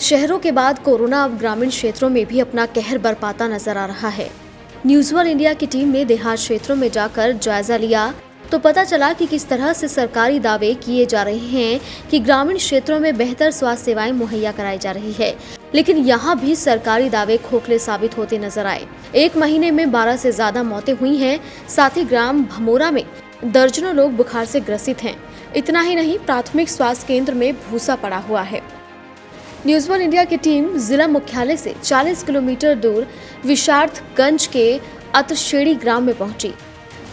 शहरों के बाद कोरोना अब ग्रामीण क्षेत्रों में भी अपना कहर बरपाता नज़र आ रहा है। न्यूज़ वन इंडिया की टीम ने देहात क्षेत्रों में जाकर जायजा लिया। तो पता चला कि किस तरह से सरकारी दावे किए जा रहे हैं कि ग्रामीण क्षेत्रों में बेहतर स्वास्थ्य सेवाएँ मुहैया कराई जा रही है। लेकिन यहाँ भी सरकारी दावे खोखले साबित होते नज़र आए। एक महीने में 12 से ज़्यादा मौतें हुई हैं। साथ ही ग्राम भमोरा में दर्जनों लोग बुखार से ग्रसित हैं। इतना ही नहीं, प्राथमिक स्वास्थ्य केंद्र में भूसा पड़ा हुआ है। न्यूज़ वन इंडिया की टीम जिला मुख्यालय से 40 किलोमीटर दूर विशार्थगंज के अतरशेड़ी ग्राम में पहुँची।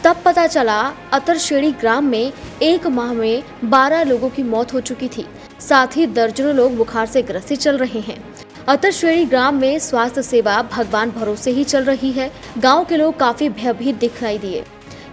तब पता चला, अतरशेड़ी ग्राम में एक माह में 12 लोगों की मौत हो चुकी थी। साथ ही दर्जनों लोग बुखार से ग्रसित चल रहे हैं। अतरश्रेणी ग्राम में स्वास्थ्य सेवा भगवान भरोसे ही चल रही है। गाँव के लोग काफ़ी भयभीत दिखाई दिए,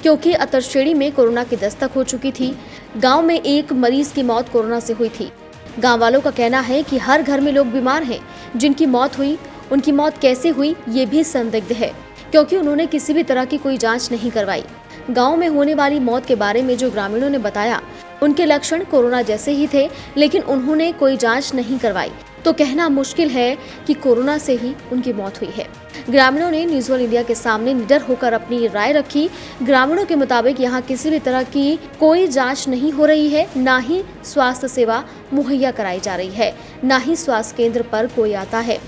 क्योंकि अतरश्रेणी में कोरोना की दस्तक हो चुकी थी। गाँव में एक मरीज़ की मौत कोरोना से हुई थी। गाँव वालों का कहना है की हर घर में लोग बीमार है। जिनकी मौत हुई, उनकी मौत कैसे हुई, ये भी संदिग्ध है, क्योंकि उन्होंने किसी भी तरह की कोई जाँच नहीं करवाई। गाँव में होने वाली मौत के बारे में जो ग्रामीणों ने बताया, उनके लक्षण कोरोना जैसे ही थे, लेकिन उन्होंने कोई जाँच नहीं करवाई। तो कहना मुश्किल है कि कोरोना से ही उनकी मौत हुई है। ग्रामीणों ने न्यूज़ वन इंडिया के सामने निडर होकर अपनी राय रखी। ग्रामीणों के मुताबिक यहाँ किसी भी तरह की कोई जाँच नहीं हो रही है, न ही स्वास्थ्य सेवा मुहैया कराई जा रही है, न ही स्वास्थ्य केंद्र पर कोई आता है।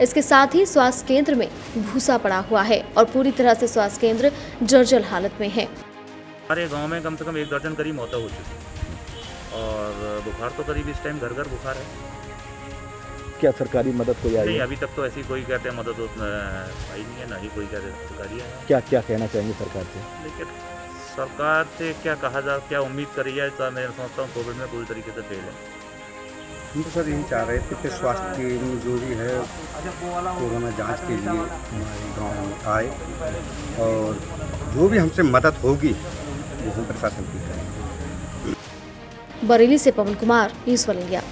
इसके साथ ही स्वास्थ्य केंद्र में भूसा पड़ा हुआ है और पूरी तरह से स्वास्थ्य केंद्र जर्जर हालत में है। हमारे गाँव में कम से कम एक दर्जन करीब मौतें हो चुकी और बुखार तो करीब इस टाइम घर घर बुखार है। क्या सरकारी मदद कोई आई नहीं अभी तक तो ऐसी कोई कहते हैं मदद आई नहीं है ना ही कोई कहते हैं सरकारी है। क्या क्या कहना चाहेंगे सरकार से? लेकिन सरकार से क्या कहा जा क्या उम्मीद करी जाए तो मैं समझता हूँ कोविड में पूरी तरीके से फेल है। हम तो सर यही चाह रहे थे कि स्वास्थ्य की जो भी है कोरोना जाँच के लिए हमारे गाँव में आए और जो भी हमसे मदद होगी वो हम प्रशासन की करेंगे। बरेली से Pawan Kumar News One India